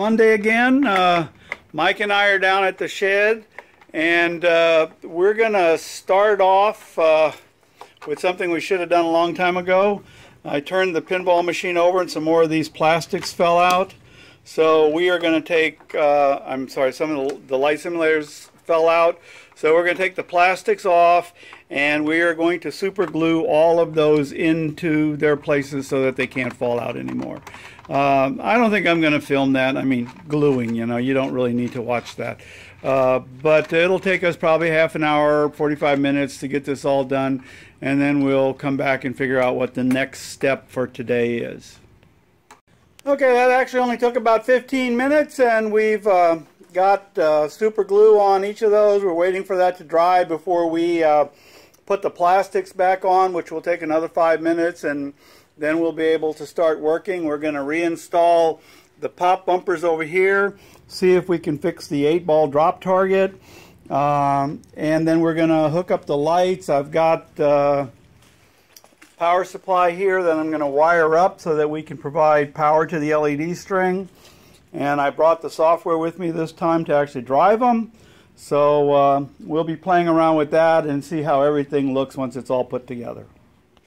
Monday again. Uh, Mike and I are down at the shed, and uh, we're going to start off uh, with something we should have done a long time ago. I turned the pinball machine over and some more of these plastics fell out. So we are going to take, uh, I'm sorry, some of the, the light simulators fell out. So we're going to take the plastics off and we are going to super glue all of those into their places so that they can't fall out anymore. Um, I don't think I'm going to film that. I mean, gluing, you know, you don't really need to watch that. Uh, but it'll take us probably half an hour, 45 minutes to get this all done, and then we'll come back and figure out what the next step for today is. Okay, that actually only took about 15 minutes, and we've uh, got uh, super glue on each of those. We're waiting for that to dry before we uh, put the plastics back on, which will take another five minutes, and then we'll be able to start working. We're going to reinstall the pop bumpers over here, see if we can fix the 8-ball drop target, um, and then we're going to hook up the lights. I've got uh, power supply here that I'm going to wire up so that we can provide power to the LED string and I brought the software with me this time to actually drive them. So uh, we'll be playing around with that and see how everything looks once it's all put together.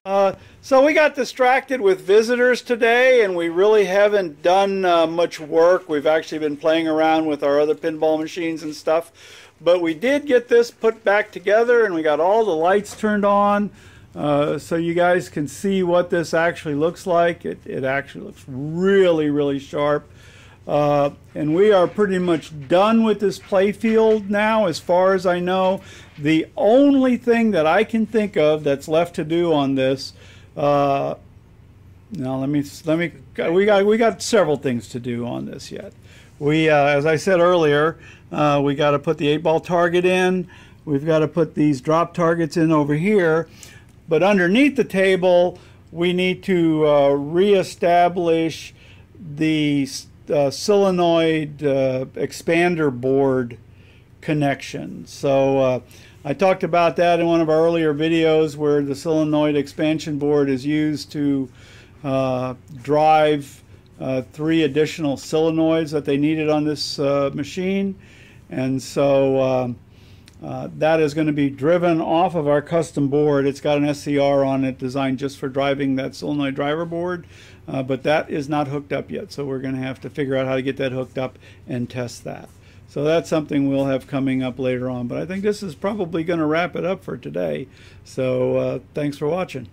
Uh, so we got distracted with visitors today and we really haven't done uh, much work. We've actually been playing around with our other pinball machines and stuff. But we did get this put back together and we got all the lights turned on. Uh, so you guys can see what this actually looks like. It, it actually looks really, really sharp. Uh, and we are pretty much done with this playfield now, as far as I know. The only thing that I can think of that's left to do on this, uh, now let me let me we got we got several things to do on this yet. We, uh, as I said earlier, uh, we got to put the eight ball target in. We've got to put these drop targets in over here, but underneath the table, we need to uh, reestablish the uh, solenoid uh, expander board connection. So uh, I talked about that in one of our earlier videos where the solenoid expansion board is used to uh, drive three additional solenoids that they needed on this machine. And so um, uh, that is going to be driven off of our custom board. It's got an SCR on it designed just for driving that solenoid driver board. Uh, but that is not hooked up yet, so we're going to have to figure out how to get that hooked up and test that. So that's something we'll have coming up later on. But I think this is probably going to wrap it up for today. So uh, thanks for watching.